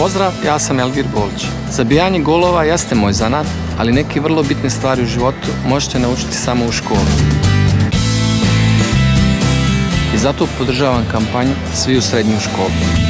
Pozdrav, ja sam Elvir Bolić. Zabijanje golova jeste moj zanat, ali neke vrlo bitne stvari u životu možete naučiti samo u školi. I zato podržavam kampanju Svi u srednju školu.